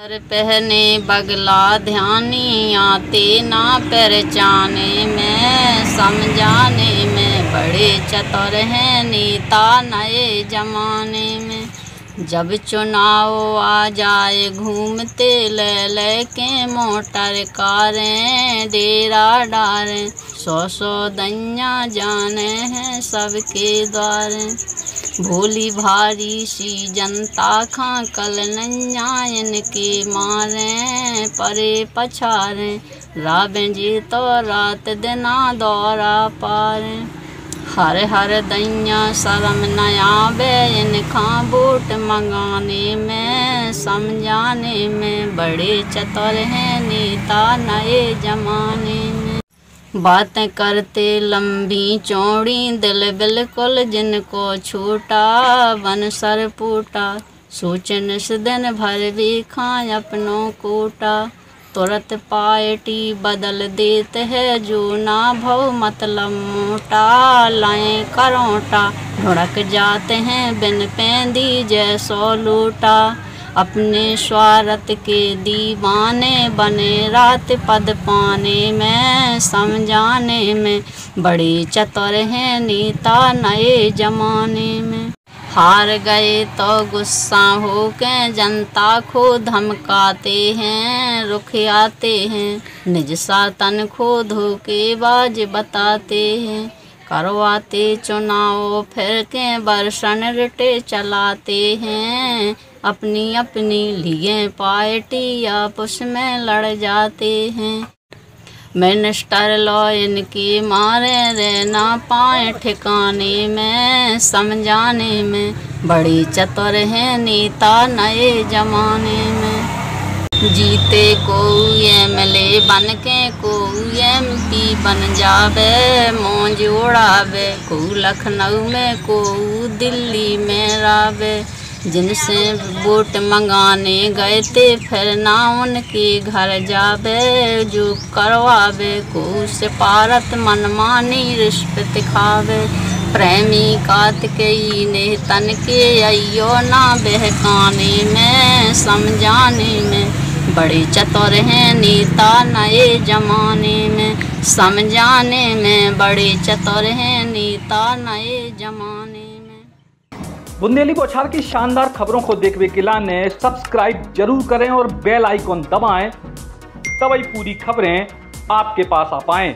Sir पहने बगला ध्यानी आते ना पहचाने में, समझाने में बड़े चतुर हैं नेता नए जमाने में। जब चुनाव आ जाए घूमते ले ले के मोटर कारें, डेरा डारें, सौ सौ दैया जाने हैं सबके द्वारे। भोली भारी सी जनता खां कल नैया के मारे, परे पछारे। राबें जी तो रात दिना दौरा पारे। हर हर दैया शर्म नया बे इनखां बूट मंगाने में, समझाने में। बड़े चतुर हैं नेता नए जमाने। बातें करते लंबी चौड़ी, दिल बिल्कुल जिनको छूटा, बन सर फूटा। सोचन से दिन भर भी खाए अपनों कोटा। तुरंत पार्टी बदल देते है, जो ना भव मतलब मोटा। लाए करोटा ढुड़क जाते हैं बिन पेंदी जैसो लूटा। अपने स्वार्थ के दीवाने बने रात पद पाने में। समझाने में बड़े चतुर हैं नेता नए जमाने में। हार गए तो गुस्सा हो के जनता को धमकाते हैं रुख आते हैं। निज सातन को धोखेबाज बताते हैं। करवाते चुनाव, फिर के बर्षण रिटे चलाते हैं। अपनी अपनी लिए पार्टी आपस में लड़ जाते हैं। मिनिस्टर लॉ इनकी मारे रहना पाए ठिकाने में, समझाने में। बड़ी चतुर हैं नेता नए जमाने में। जीते को एम एल ए बन के को एम पी बन जावे, मौज उड़ावे। को लखनऊ में को दिल्ली में रावे। जिनसे बूट मंगाने गए थे, फिर ना उनके घर जावे। जो करवावे, को सिफारत मनमानी रिश्वत खावे प्रेमी कातकई ने तन के अयो ना बहकाने में, समझाने में। बड़े चतुर हैं नेता नए जमाने में, समझाने में। बड़े चतुर हैं नेता नए जमाने बुंदेली बोछार की शानदार खबरों को देखने के लाने सब्सक्राइब ज़रूर करें और बेल आइकॉन दबाएँ, तब पूरी खबरें आपके पास आ पाएँ।